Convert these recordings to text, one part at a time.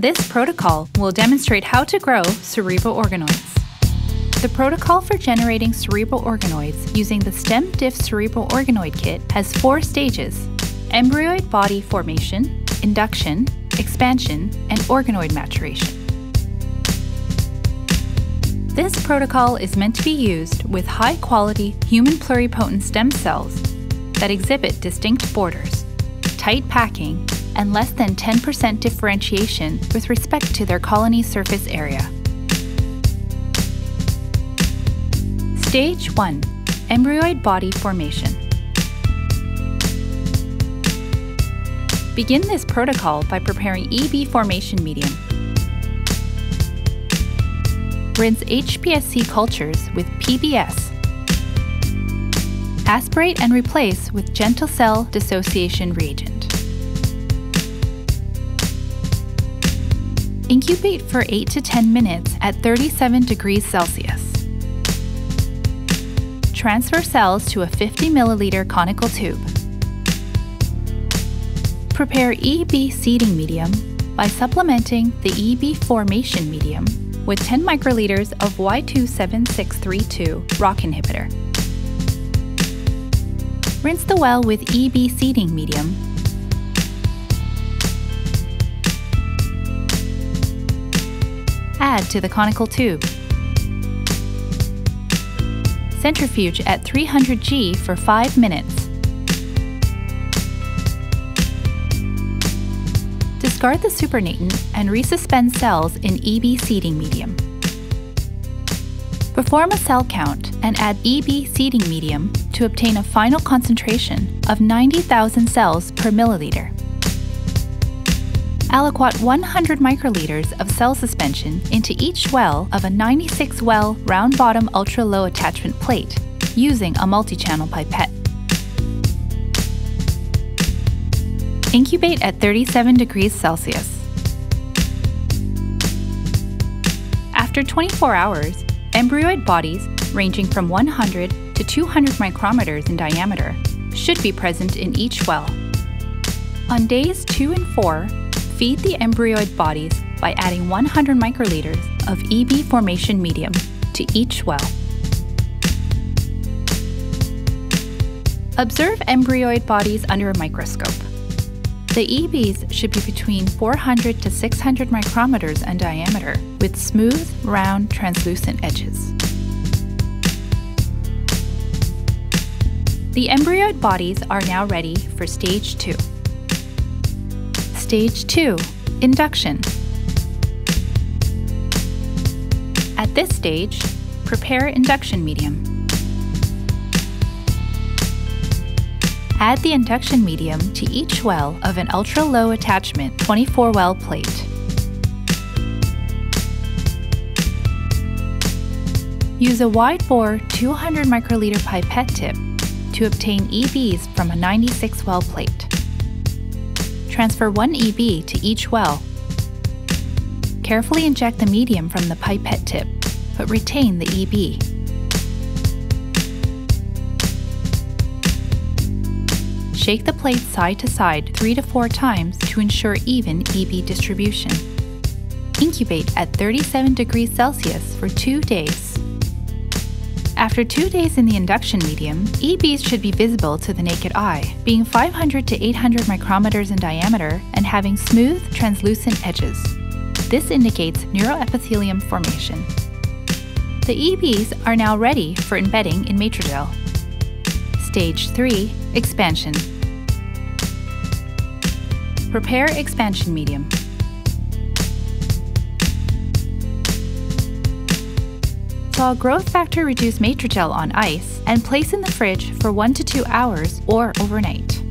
This protocol will demonstrate how to grow cerebral organoids. The protocol for generating cerebral organoids using the STEMdiff cerebral organoid kit has four stages embryoid body formation, induction, expansion, and organoid maturation. This protocol is meant to be used with high quality human pluripotent stem cells that exhibit distinct borders, tight packing, and less than 10% differentiation with respect to their colony surface area. Stage 1 Embryoid Body Formation Begin this protocol by preparing EB formation medium. Rinse HPSC cultures with PBS. Aspirate and replace with gentle cell dissociation reagent. Incubate for 8 to 10 minutes at 37 degrees Celsius. Transfer cells to a 50 milliliter conical tube. Prepare EB seeding medium by supplementing the EB formation medium with 10 microliters of Y27632 ROCK inhibitor. Rinse the well with EB seeding medium. Add to the conical tube. Centrifuge at 300 G for 5 minutes. Discard the supernatant and resuspend cells in EB seeding medium. Perform a cell count and add EB seeding medium to obtain a final concentration of 90,000 cells per milliliter. Aliquot 100 microliters of cell suspension into each well of a 96 well round bottom ultra low attachment plate using a multi channel pipette. Incubate at 37 degrees Celsius. After 24 hours, embryoid bodies ranging from 100 to 200 micrometers in diameter should be present in each well. On days 2 and 4, feed the embryoid bodies by adding 100 microliters of EB formation medium to each well. Observe embryoid bodies under a microscope. The EBs should be between 400 to 600 micrometers in diameter with smooth, round, translucent edges. The embryoid bodies are now ready for stage 2. Stage 2 Induction. At this stage, prepare induction medium. Add the induction medium to each well of an ultra low attachment 24 well plate. Use a wide bore 200 microliter pipette tip to obtain EBs from a 96 well plate. Transfer one EB to each well. Carefully inject the medium from the pipette tip, but retain the EB. Shake the plate side to side 3 to 4 times to ensure even EB distribution. Incubate at 37 degrees Celsius for 2 days. After 2 days in the induction medium, EBs should be visible to the naked eye, being 500 to 800 micrometers in diameter and having smooth, translucent edges. This indicates neuroepithelium formation. The EBs are now ready for embedding in Matrigel. Stage 3 Expansion Prepare expansion medium. Thaw growth factor reduced Matrigel on ice and place in the fridge for 1 to 2 hours or overnight.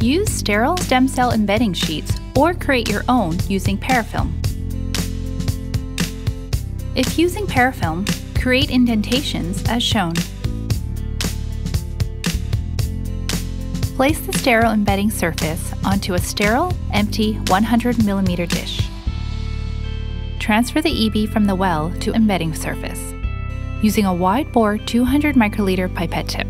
Use sterile stem cell embedding sheets or create your own using parafilm. If using parafilm, create indentations as shown. Place the sterile embedding surface onto a sterile, empty 100mm dish. Transfer the EB from the well to embedding surface using a wide bore 200 microliter pipette tip.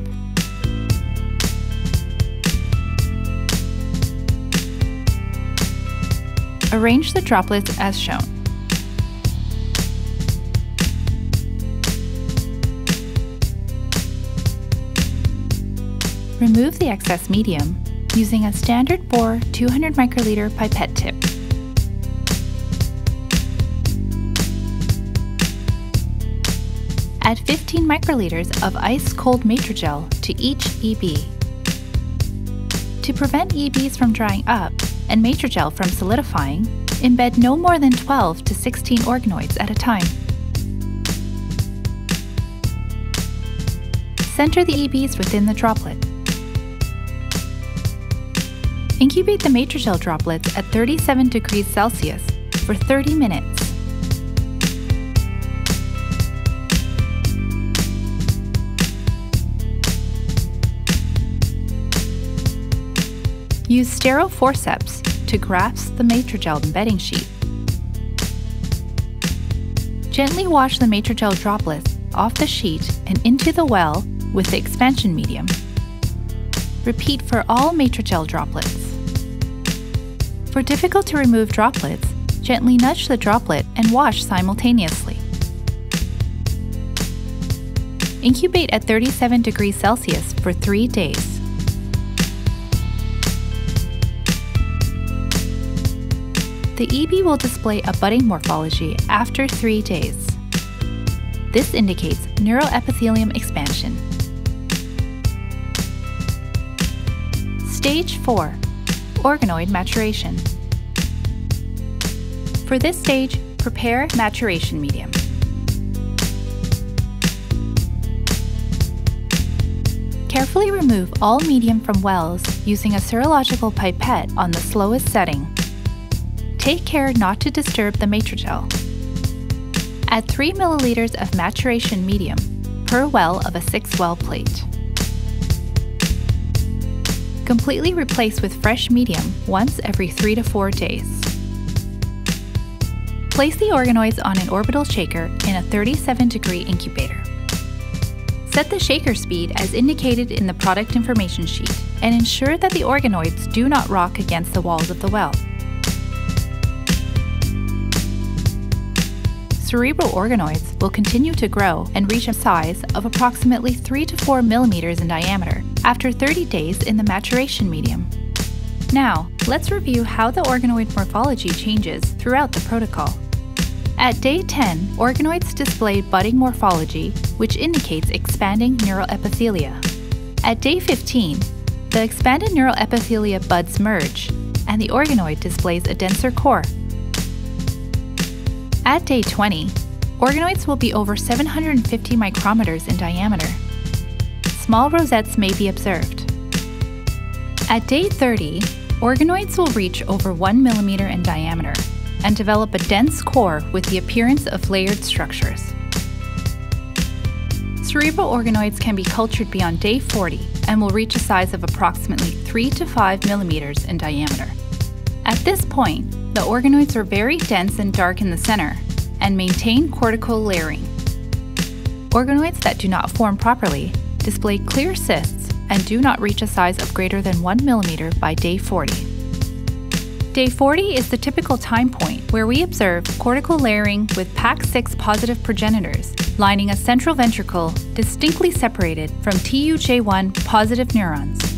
arrange the droplets as shown. Remove the excess medium using a standard bore 200 microliter pipette tip. Add 15 microliters of ice-cold Matrigel to each EB. To prevent EBs from drying up and Matrigel from solidifying, embed no more than 12 to 16 organoids at a time. Center the EBs within the droplet. Incubate the Matrigel droplets at 37 degrees Celsius for 30 minutes. Use sterile forceps to grasp the Matrigel embedding sheet. Gently wash the Matrigel droplets off the sheet and into the well with the expansion medium. Repeat for all Matrigel droplets. For difficult to remove droplets, gently nudge the droplet and wash simultaneously. Incubate at 37 degrees Celsius for 3 days. The EB will display a budding morphology after three days. This indicates neuroepithelium expansion. Stage 4 Organoid Maturation. For this stage, prepare maturation medium. Carefully remove all medium from wells using a serological pipette on the slowest setting. Take care not to disturb the matrigel. Add 3 milliliters of maturation medium per well of a 6 well plate. Completely replace with fresh medium once every 3 to 4 days. Place the organoids on an orbital shaker in a 37 degree incubator. Set the shaker speed as indicated in the product information sheet and ensure that the organoids do not rock against the walls of the well. Cerebral organoids will continue to grow and reach a size of approximately 3 to 4 millimeters in diameter after 30 days in the maturation medium. Now, let's review how the organoid morphology changes throughout the protocol. At day 10, organoids display budding morphology, which indicates expanding neural epithelia. At day 15, the expanded neural epithelia buds merge, and the organoid displays a denser core at day 20, organoids will be over 750 micrometers in diameter. Small rosettes may be observed. At day 30, organoids will reach over 1 millimeter in diameter and develop a dense core with the appearance of layered structures. Cerebral organoids can be cultured beyond day 40 and will reach a size of approximately 3 to 5 millimeters in diameter. At this point, the organoids are very dense and dark in the center and maintain cortical layering. Organoids that do not form properly display clear cysts and do not reach a size of greater than 1 mm by day 40. Day 40 is the typical time point where we observe cortical layering with PAX6 positive progenitors lining a central ventricle distinctly separated from TUJ1 positive neurons.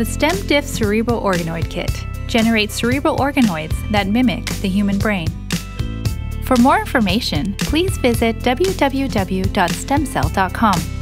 The STEMdiff Cerebral Organoid Kit generates cerebral organoids that mimic the human brain. For more information, please visit www.stemcell.com.